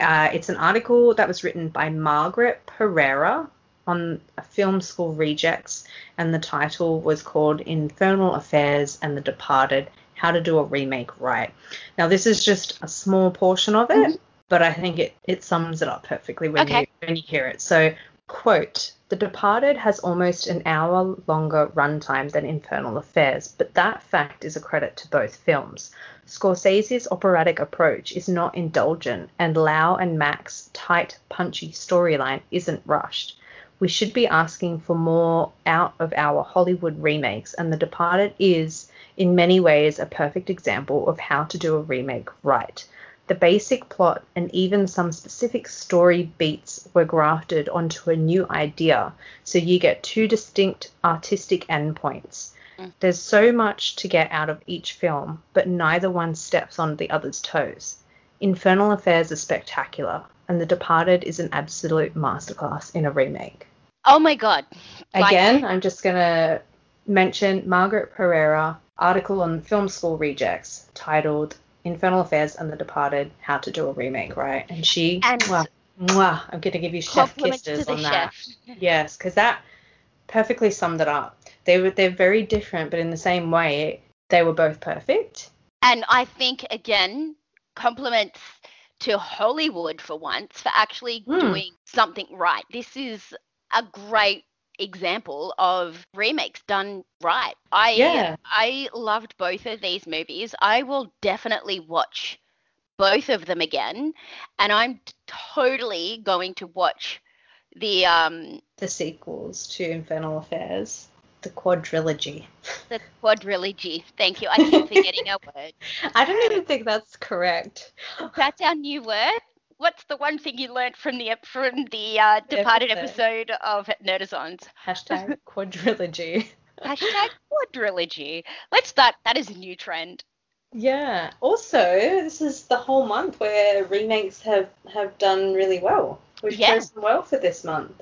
Speaker 1: Uh, it's an article that was written by Margaret Pereira on a film school rejects, and the title was called Infernal Affairs and the Departed How to Do a Remake Right. Now, this is just a small portion of it, but I think it, it sums it up perfectly when,
Speaker 4: Okay.
Speaker 1: you, when you hear it. So, quote, The Departed has almost an hour longer runtime than Infernal Affairs, but that fact is a credit to both films. Scorsese's operatic approach is not indulgent, and Lau and Mak's tight, punchy storyline isn't rushed. We should be asking for more out of our Hollywood remakes, and The Departed is, in many ways, a perfect example of how to do a remake right. The basic plot and even some specific story beats were grafted onto a new idea, so you get two distinct artistic endpoints. Mm. There's so much to get out of each film, but neither one steps on the other's toes. Infernal Affairs is spectacular, and The Departed is an absolute masterclass in a remake.
Speaker 4: Oh my god. Like-
Speaker 1: Again, I'm just going to mention Margaret Pereira article on Film School Rejects titled Infernal Affairs and The Departed How to Do a Remake Right. And she,
Speaker 4: And-
Speaker 1: mwah, mwah, I'm going to give you chef kisses on that.
Speaker 4: chef.
Speaker 1: Yes, because that perfectly summed it up. They were they're very different, but in the same way, they were both perfect.
Speaker 4: And I think again, compliments to Hollywood for once for actually
Speaker 1: Hmm.
Speaker 4: doing something right. This is a great example of remakes done right. I
Speaker 1: Yeah.
Speaker 4: I loved both of these movies. I will definitely watch both of them again, and I'm totally going to watch the um
Speaker 1: The sequels to Infernal Affairs, the quadrilogy.
Speaker 4: the quadrilogy. Thank you. I keep forgetting a word.
Speaker 1: I don't even think that's correct.
Speaker 4: That's our new word. What's the one thing you learned from the from the uh, departed
Speaker 1: Episode.
Speaker 4: episode of Nerdazons?
Speaker 1: Hashtag quadrilogy.
Speaker 4: Hashtag quadrilogy. Let's start. That is a new trend.
Speaker 1: Yeah. Also, this is the whole month where remakes have have done really well. We've
Speaker 4: Yeah.
Speaker 1: chosen well for this month.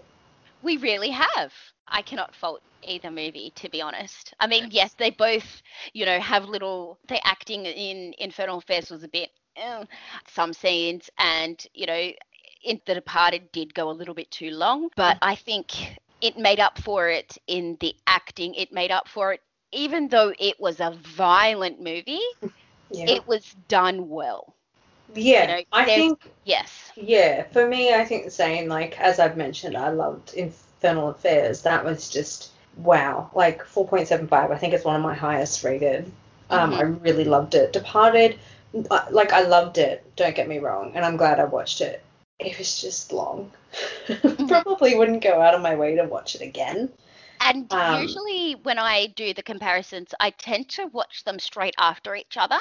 Speaker 4: We really have. I cannot fault either movie, to be honest. I mean, yes, they both, you know, have little. The acting in Infernal Affairs was a bit, eh, some scenes, and you know, in The Departed did go a little bit too long. But I think it made up for it in the acting. It made up for it, even though it was a violent movie.
Speaker 1: Yeah.
Speaker 4: It was done well.
Speaker 1: yeah.
Speaker 4: you know,
Speaker 1: I think
Speaker 4: Yes.
Speaker 1: Yeah, for me, I think the same. Like as I've mentioned, I loved Infernal Affairs. That was just wow. Like four point seven five. I think it's one of my highest rated. Um, I really loved it. Departed, like I loved it. Don't get me wrong, and I'm glad I watched it. It was just long. Probably wouldn't go out of my way to watch it again.
Speaker 4: And
Speaker 1: Um,
Speaker 4: usually, when I do the comparisons, I tend to watch them straight after each other,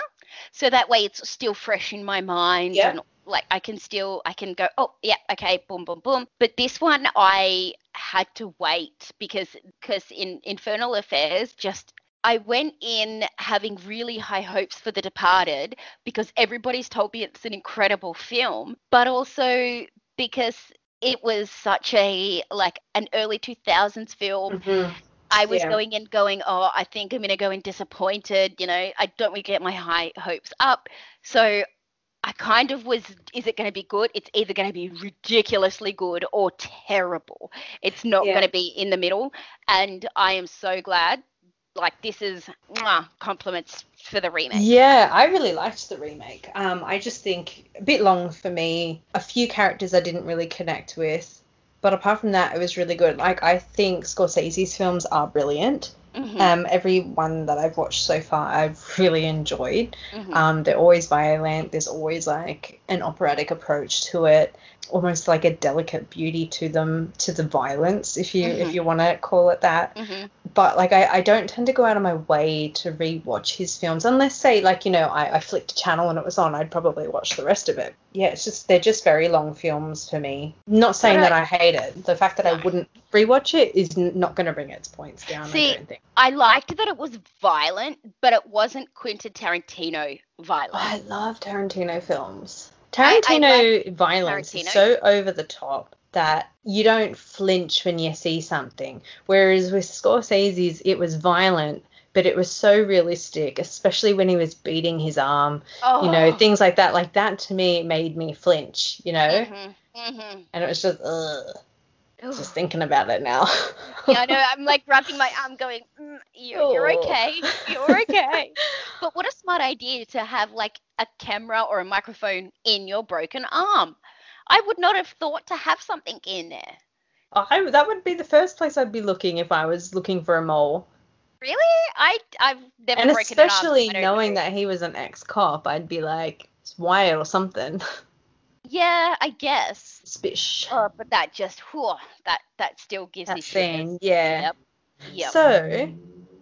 Speaker 4: so that way it's still fresh in my mind,
Speaker 1: Yeah.
Speaker 4: and like I can still I can go, oh yeah, okay, boom, boom, boom. But this one I had to wait because because in Infernal Affairs, just I went in having really high hopes for The Departed because everybody's told me it's an incredible film, but also because it was such a like an early 2000s film mm-hmm. I was
Speaker 1: Yeah.
Speaker 4: going in going, oh, I think I'm going to go in disappointed. You know, I don't to get my high hopes up. So I kind of was, is it going to be good? It's either going to be ridiculously good or terrible. It's not
Speaker 1: Yeah.
Speaker 4: going to be in the middle. And I am so glad. Like, this is mwah, compliments for the remake.
Speaker 1: Yeah, I really liked the remake. Um, I just think a bit long for me. A few characters I didn't really connect with, but apart from that, it was really good. Like I think Scorsese's films are brilliant.
Speaker 4: Mhm,
Speaker 1: Um, every one that I've watched so far, I've really enjoyed.
Speaker 4: mhm.
Speaker 1: Um, they're always violent. There's always like an operatic approach to it, almost like a delicate beauty to them, to the violence, if you if
Speaker 4: Mhm.
Speaker 1: you want to call it that
Speaker 4: Mhm.
Speaker 1: But like I, I don't tend to go out of my way to rewatch his films unless say like you know I, I flicked a channel and it was on I'd probably watch the rest of it. Yeah it's just they're just very long films for me. Not saying that I hate it the fact that I wouldn't rewatch it is not going to bring its points down
Speaker 4: See,
Speaker 1: I don't think.
Speaker 4: I liked that it was violent, but it wasn't Quentin Tarantino violent.
Speaker 1: I love Tarantino films.
Speaker 4: I- I
Speaker 1: Tarantino violence
Speaker 4: Tarantino.
Speaker 1: is so over the top that you don't flinch when you see something whereas with Scorsese's it was violent but it was so realistic especially when he was beating his arm
Speaker 4: oh.
Speaker 1: you know things like that like that to me made me flinch you know
Speaker 4: Mhm, mhm.
Speaker 1: and it was just ugh,
Speaker 4: Ooh.
Speaker 1: just thinking about it now
Speaker 4: Yeah, I know. I'm like wrapping my arm, going, mm, you're, you're
Speaker 1: Oh.
Speaker 4: okay. You're okay. but what a smart idea to have like a camera or a microphone in your broken arm. I would not have thought to have something in there.
Speaker 1: I, that would be the first place I'd be looking if I was looking for a mole
Speaker 4: Really? I I've never
Speaker 1: and
Speaker 4: broken an arm, so
Speaker 1: especially knowing
Speaker 4: know.
Speaker 1: that he was an ex-cop I'd be like it's Wyatt or something
Speaker 4: Yeah, I guess.
Speaker 1: Spish.
Speaker 4: Oh, but that just, whew, that that still gives me
Speaker 1: that
Speaker 4: shivers.
Speaker 1: scene yeah
Speaker 4: Yep. Yep.
Speaker 1: so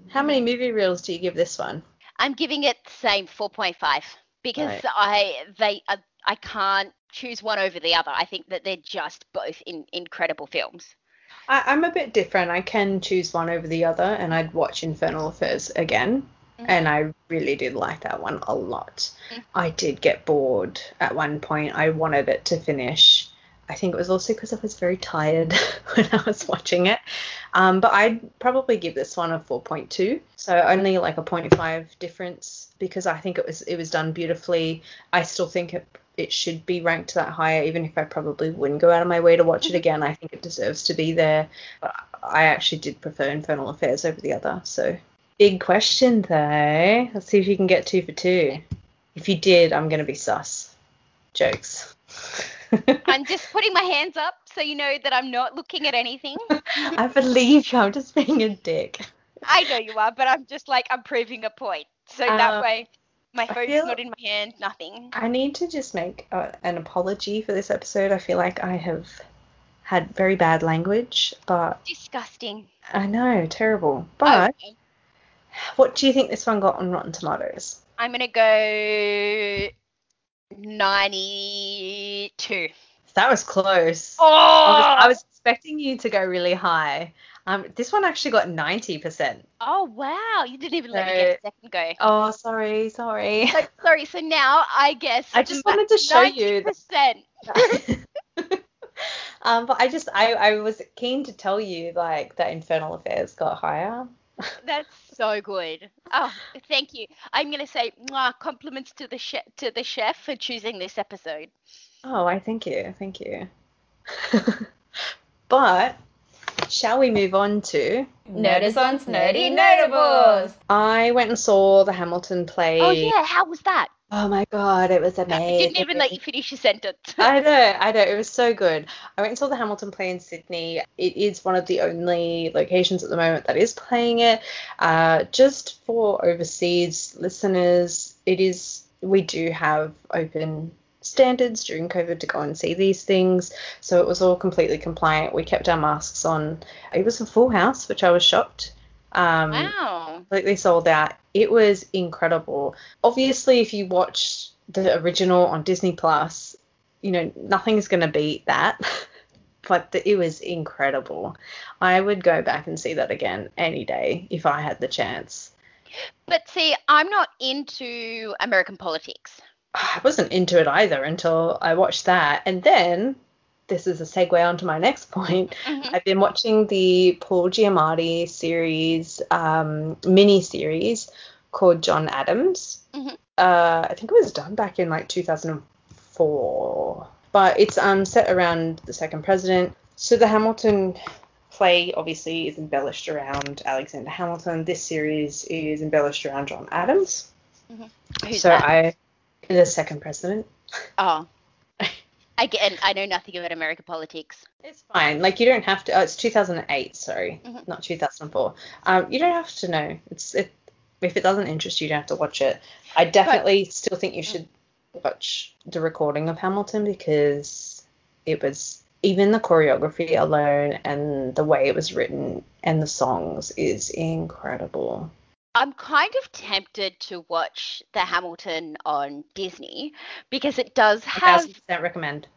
Speaker 1: how many movie reels do you give this one
Speaker 4: I'm giving it the same 4.5 because
Speaker 1: Right.
Speaker 4: I they uh, I can't choose one over the other. I think that they're just both in, incredible films.
Speaker 1: I, I'm a bit different. I can choose one over the other, and I'd watch Infernal Affairs again.
Speaker 4: Mhm.
Speaker 1: And I really did like that one a lot.
Speaker 4: Mhm.
Speaker 1: I did get bored at one point. I wanted it to finish. I think it was also because I was very tired when I was watching it. Um, but I'd probably give this one a 4.2. So only like a 0.5 difference because I think it was it was done beautifully. I still think it it should be ranked that higher, even if I probably wouldn't go out of my way to watch it again. I think it deserves to be there. But I actually did prefer Infernal Affairs over the other. So big question though. Let's see if you can get two for two. If you did, I'm gonna be sus. Jokes.
Speaker 4: I'm just putting my hands up so you know that I'm not looking at anything.
Speaker 1: I believe you. I'm just being a dick.
Speaker 4: I know you are, but I'm just like I'm proving a point. So that
Speaker 1: Um,
Speaker 4: way my
Speaker 1: I
Speaker 4: phone's not in my hand, nothing.
Speaker 1: I need to just make uh, an apology for this episode. I feel like I have had very bad language, but
Speaker 4: Disgusting.
Speaker 1: I know, terrible. But
Speaker 4: Okay.
Speaker 1: what do you think this one got on Rotten Tomatoes?
Speaker 4: I'm gonna go 92.
Speaker 1: That was close.
Speaker 4: Oh,
Speaker 1: I was, I was expecting you to go really high. Um, this one actually got 90%.
Speaker 4: oh wow! You didn't even let me get a second go.
Speaker 1: Oh, sorry, sorry.
Speaker 4: So, sorry. So now I guess
Speaker 1: I just wanted to show you that- um, but I just, I, I was keen to tell you, like, that Infernal Affairs got higher.
Speaker 4: That's so good. Oh, thank you. I'm gonna say compliments to the chef to the chef for choosing this episode.
Speaker 1: Oh, I thank you, thank you. but shall we move on to?
Speaker 2: Nerdazon's Nerdy Notables.
Speaker 1: I went and saw the Hamilton play.
Speaker 4: Oh yeah, how was that?
Speaker 1: Oh my god, it was
Speaker 4: I
Speaker 1: amazing.
Speaker 4: didn't even let you finish your sentence.
Speaker 1: I know, I know. It was so good. I went and saw the Hamilton play in Sydney. It is one of the only locations at the moment that is playing it. Uh, just for overseas listeners, it is. We do have open standards during COVID to go and see these things, so it was all completely compliant. We kept our masks on. It was a full house, which I was shocked. Um,
Speaker 4: wow.
Speaker 1: completely sold out. It was incredible. Obviously, if you watch the original on Disney Plus, you know nothing's going to beat that. but the, it was incredible. I would go back and see that again any day if I had the chance.
Speaker 4: But see, I'm not into American politics.
Speaker 1: I wasn't into it either until I watched that, and then this is a segue onto my next point.
Speaker 4: Mhm.
Speaker 1: I've been watching the Paul Giamatti series, um, mini series called John Adams.
Speaker 4: Mhm.
Speaker 1: Uh, I think it was done back in like 2004, but it's um, set around the second president. So the Hamilton play obviously is embellished around Alexander Hamilton. This series is embellished around John Adams.
Speaker 4: Who's
Speaker 1: so
Speaker 4: that?
Speaker 1: I, the second president.
Speaker 4: Oh. Again, I know nothing about American politics.
Speaker 1: It's fine. Like you don't have to. Oh, it's 2008. Sorry,
Speaker 4: Mhm.
Speaker 1: not 2004. Um, you don't have to know. It's it. If it doesn't interest you, you don't have to watch it. I definitely still think you should watch the recording of Hamilton because it was even the choreography alone and the way it was written and the songs is incredible.
Speaker 4: I'm kind of tempted to watch the Hamilton on Disney because it does have
Speaker 1: percent recommend.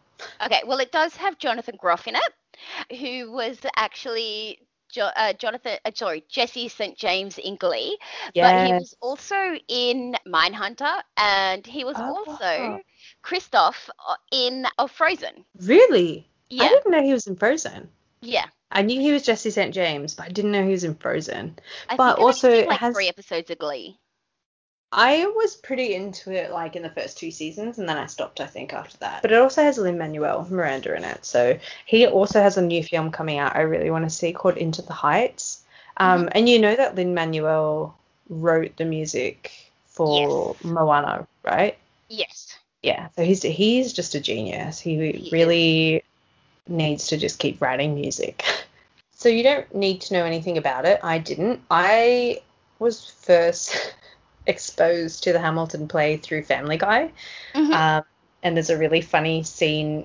Speaker 4: okay, well it does have Jonathan Groff in it, who was actually jo- uh, Jonathan, uh, sorry, Jesse St James in Glee, but he was also in Mindhunter, and he was
Speaker 1: Oh.
Speaker 4: also Kristoff uh, in of Frozen.
Speaker 1: Really?
Speaker 4: Yeah.
Speaker 1: I didn't know he was in Frozen.
Speaker 4: yeah.
Speaker 1: I knew he was Jesse St. James, but I didn't know he was in Frozen.
Speaker 4: I
Speaker 1: But
Speaker 4: think I've
Speaker 1: also
Speaker 4: seen,
Speaker 1: it
Speaker 4: like
Speaker 1: has-
Speaker 4: three episodes of Glee.
Speaker 1: I was pretty into it like in the first two seasons, and then I stopped. I think after that. But it also has Lin Manuel Miranda in it, so he also has a new film coming out. I really want to see called Into the Heights. Um, and you know that Lin Manuel wrote the music for Moana, right?
Speaker 4: Yes.
Speaker 1: Yeah. So he's he's just a genius. He
Speaker 4: He
Speaker 1: really needs to just keep writing music. So you don't need to know anything about it. I didn't. I was first exposed to the Hamilton play through Family Guy.
Speaker 4: Mhm.
Speaker 1: Um, and there's a really funny scene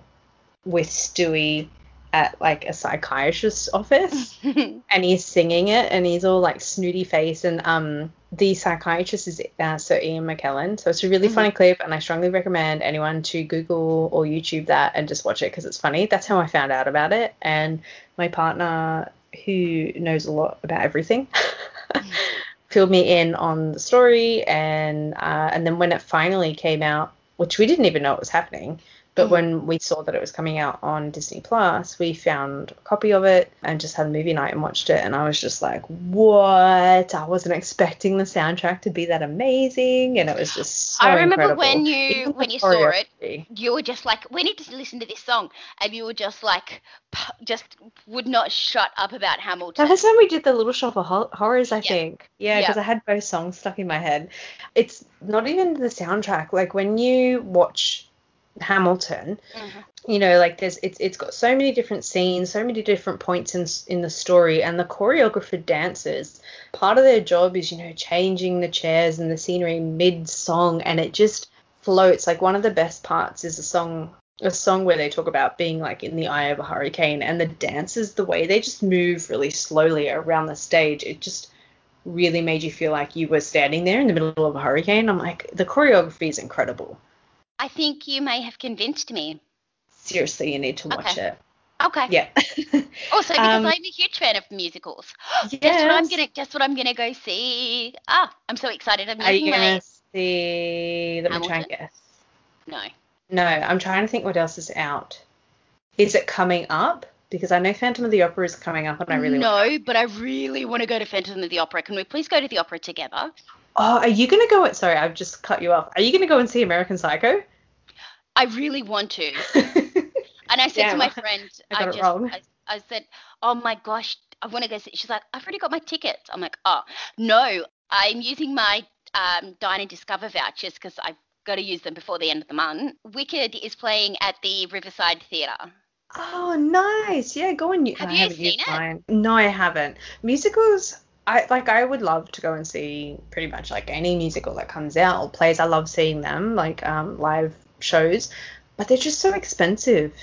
Speaker 1: with Stewie at like a psychiatrist's office and he's singing it and he's all like snooty face and um the psychiatrist is uh, Sir Ian McKellen so it's a really
Speaker 4: Mhm.
Speaker 1: funny clip and I strongly recommend anyone to Google or YouTube that and just watch it because it's funny that's how I found out about it and my partner who knows a lot about everything filled me in on the story and uh, and then when it finally came out which we didn't even know it was happening but
Speaker 4: Mhm.
Speaker 1: when we saw that it was coming out on Disney Plus, we found a copy of it and just had a movie night and watched it. And I was just like, what? I wasn't expecting the soundtrack to be that amazing. And it was just so
Speaker 4: I remember
Speaker 1: incredible.
Speaker 4: when you
Speaker 1: Even
Speaker 4: when you saw it, you were just like, we need to listen to this song, and you were just like, just would not shut up about Hamilton.
Speaker 1: That was when we did the Little Shop of Hor- Horrors, I
Speaker 4: Yeah.
Speaker 1: think. Yeah,
Speaker 4: Yeah.
Speaker 1: because I had both songs stuck in my head. It's not even the soundtrack. Like when you watch Hamilton,
Speaker 4: Mhm.
Speaker 1: you know like there's it's it's got so many different scenes so many different points in in the story and the choreographer dancers part of their job is you know changing the chairs and the scenery mid song and it just floats. Like one of the best parts is a song a song where they talk about being like in the eye of a hurricane and the dancers the way they just move really slowly around the stage it just really made you feel like you were standing there in the middle of a hurricane. I'm like the choreography is incredible
Speaker 4: I think you may have convinced me.
Speaker 1: seriously you need to watch
Speaker 4: Okay.
Speaker 1: it
Speaker 4: Okay.
Speaker 1: yeah
Speaker 4: Also, because
Speaker 1: Um,
Speaker 4: I'm a huge fan of musicals. Guess what I'm
Speaker 1: Yes.
Speaker 4: gonna guess what I'm gonna go see. Ah, I'm so excited. I'm
Speaker 1: Are you gonna see? Let me try and guess.
Speaker 4: no.
Speaker 1: No, I'm trying to think what else is out. Is it coming up? Because I know Phantom of the Opera is coming up, and I really
Speaker 4: no,
Speaker 1: want-
Speaker 4: but I really want to go to Phantom of the Opera. Can we please go to the opera together?
Speaker 1: Oh, are you gonna go? Sorry, I've just cut you off. Are you gonna go and see American Psycho?
Speaker 4: I really want to. And I said to my friend,
Speaker 1: I it
Speaker 4: just. I, I said, "Oh my gosh, I want to go." See. She's like, "I've already got my tickets." I'm like, "Oh no, I'm using my um, Dine and Discover vouchers because I've got to use them before the end of the month." Wicked is playing at the Riverside Theatre.
Speaker 1: Oh, nice. Yeah, go and.
Speaker 4: Have
Speaker 1: I
Speaker 4: you seen it?
Speaker 1: mine. No, I haven't. Musicals. I like. I would love to go and see pretty much like any musical that comes out or plays. I love seeing them, like um, live shows, but they're just so expensive.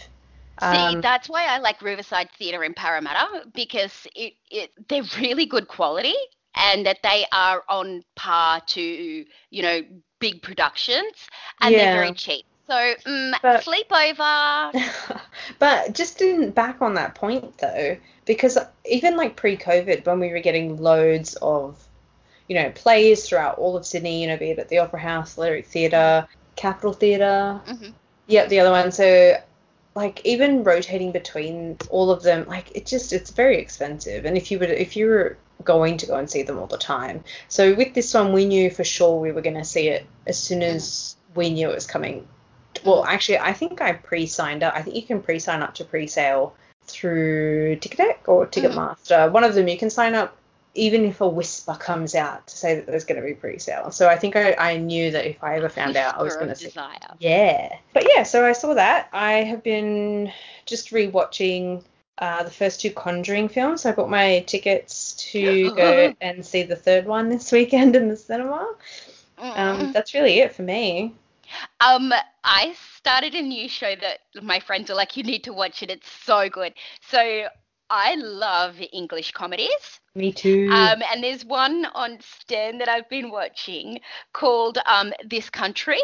Speaker 4: See,
Speaker 1: Um,
Speaker 4: that's why I like Riverside Theatre in Parramatta because it, it they're really good quality and that they are on par to you know big productions and they're very cheap. So mm,
Speaker 1: But-
Speaker 4: sleepover.
Speaker 1: but just in back on that point though, because even like pre-COVID, when we were getting loads of, you know, plays throughout all of Sydney, you know, be it at the Opera House, Lyric Theatre, Capitol Theatre,
Speaker 4: Mhm.
Speaker 1: yep, the other one. So like even rotating between all of them, like it just it's very expensive. And if you would if you were going to go and see them all the time, so with this one we knew for sure we were going to see it as soon as mm-hmm. we knew it was coming well, mm-hmm. actually, I think I pre-signed up. I think you can pre-sign up to pre-sale through Ticketek or mm-hmm. Ticketmaster. One of them, you can sign up even if a whisper comes out to say that there's going to be pre-sale. So I think I, I knew that if I ever found out, I was going to see.
Speaker 4: desire.
Speaker 1: Yeah, but yeah, so I saw that. I have been just rewatching uh, the first two Conjuring films. I bought my tickets to go and see the third one this weekend in the cinema. Um,
Speaker 4: Mm.
Speaker 1: that's really it for me.
Speaker 4: Um, I started a new show that my friends are like, you need to watch it. It's so good. So I love English comedies.
Speaker 1: Me too.
Speaker 4: Um, and there's one on Stan that I've been watching called um, This Country.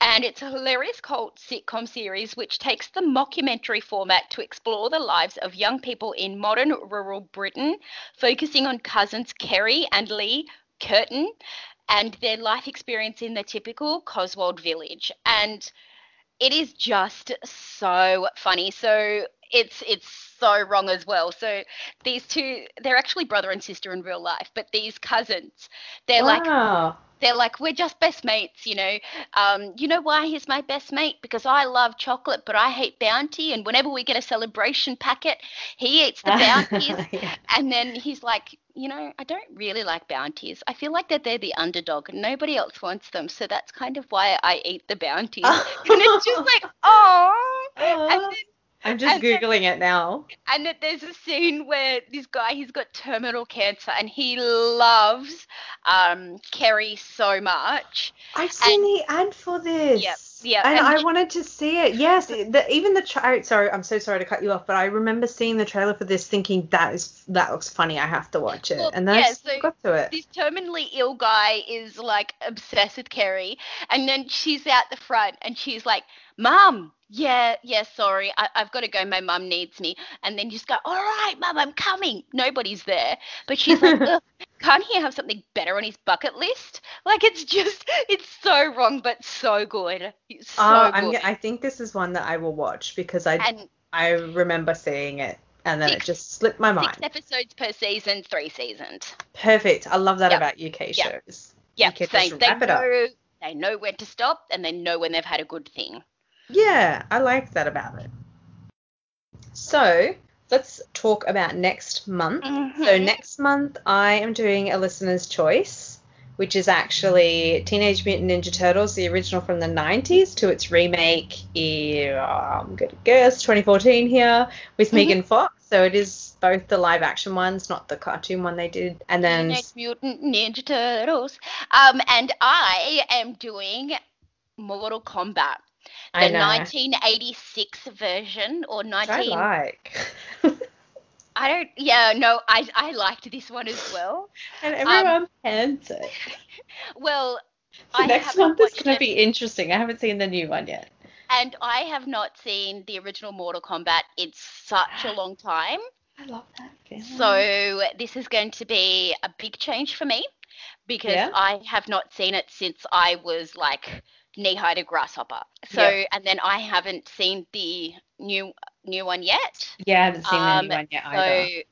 Speaker 4: And it's a hilarious cult sitcom series which takes the mockumentary format to explore the lives of young people in modern rural Britain, focusing on cousins Kerry and Lee Kurtan and their life experience in the typical Cotswold village. And it is just so funny. So it's it's so wrong as well. So these two, they're actually brother and sister in real life, but these cousins, they're like they're like we're just best mates, you know. Um, you know why he's my best mate? Because I love chocolate, but I hate bounty. And whenever we get a celebration packet, he eats the bounties.
Speaker 1: Yeah.
Speaker 4: And then he's like, you know, I don't really like bounties. I feel like that they're the underdog and nobody else wants them. So that's kind of why I eat the bounties. and it's just like, oh. And then
Speaker 1: I'm just
Speaker 4: and then-
Speaker 1: googling it now.
Speaker 4: and that there's a scene where this guy he's got terminal cancer and he loves um Kerry so much.
Speaker 1: I've seen the ad for this.
Speaker 4: Yep, yep,
Speaker 1: And,
Speaker 4: and
Speaker 1: I
Speaker 4: he-
Speaker 1: wanted to see it. Yes, the, even the tra- sorry, I'm so sorry to cut you off, but I remember seeing the trailer for this, thinking that is that looks funny. I have to watch it,
Speaker 4: Well,
Speaker 1: and then
Speaker 4: yeah,
Speaker 1: just
Speaker 4: so
Speaker 1: got to it.
Speaker 4: This terminally ill guy is like obsessed with Kerry, and then she's out the front and she's like, "Mum, yeah, yeah, sorry, I, I've got to go. My mum needs me." And then you just go, "All right, Mum, I'm coming." Nobody's there, but she's like, "Can't he have something better on his bucket list?" Like it's just, it's so wrong, but so good. It's so
Speaker 1: oh, I'm,
Speaker 4: good.
Speaker 1: I think this is one that I will watch because I
Speaker 4: and
Speaker 1: I remember seeing it, and then
Speaker 4: Six-
Speaker 1: it just slipped my mind.
Speaker 4: six episodes per season, three seasons.
Speaker 1: Perfect. I love that
Speaker 4: Yep.
Speaker 1: about UK
Speaker 4: Yep.
Speaker 1: shows.
Speaker 4: Yeah,
Speaker 1: You
Speaker 4: they, they
Speaker 1: wrap it up.
Speaker 4: know they know when to stop and they know when they've had a good thing.
Speaker 1: Yeah, I like that about it. So let's talk about next month. So
Speaker 4: Mhm.
Speaker 1: next month I am doing a listener's choice, which is actually Teenage Mutant Ninja Turtles, the original from the 90s, to its remake in, oh, I'm gonna guess 2014 here with
Speaker 4: Mhm.
Speaker 1: Megan Fox. So it is both the live action ones, not the cartoon one they did, and then
Speaker 4: Teenage Mutant Ninja Turtles. Um, and I am doing Mortal Kombat, the 1986 version or
Speaker 1: which I
Speaker 4: 19.
Speaker 1: like.
Speaker 4: I don't. Yeah, no, I I liked this one as well.
Speaker 1: and um, everyone pans it.
Speaker 4: Well,
Speaker 1: the
Speaker 4: I
Speaker 1: next month is going to be interesting. I haven't seen the new one yet.
Speaker 4: and I have not seen the original Mortal Kombat in such a long time.
Speaker 1: I love that.
Speaker 4: So this is going to be a big change for me because
Speaker 1: Yeah.
Speaker 4: I have not seen it since I was like knee high to grasshopper. So
Speaker 1: Yeah.
Speaker 4: and then I haven't seen the new new one yet.
Speaker 1: yeah, I haven't seen the
Speaker 4: Um,
Speaker 1: new one yet
Speaker 4: So
Speaker 1: either.
Speaker 4: So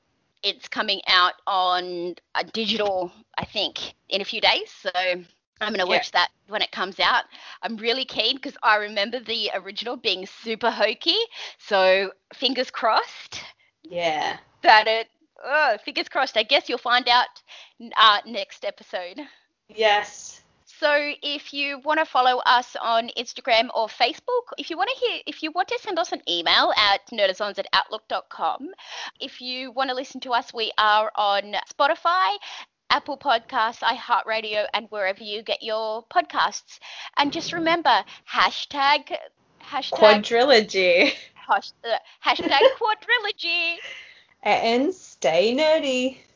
Speaker 4: it's coming out on a digital, I think, in a few days. So I'm going to
Speaker 1: Yeah.
Speaker 4: watch that when it comes out. I'm really keen because I remember the original being super hokey. So fingers crossed
Speaker 1: Yeah.
Speaker 4: that it. Oh, fingers crossed. I guess you'll find out uh, next episode.
Speaker 1: Yes.
Speaker 4: So if you want to follow us on Instagram or Facebook, if you want to hear, if you want to send us an email at nerdazons at outlook.com, if you want to listen to us, we are on Spotify, Apple Podcasts, iHeartRadio, and wherever you get your podcasts. And just remember, hashtag, hashtag,
Speaker 1: Quadrilogy.
Speaker 4: hash, uh, hashtag quadrilogy.
Speaker 1: And stay nerdy.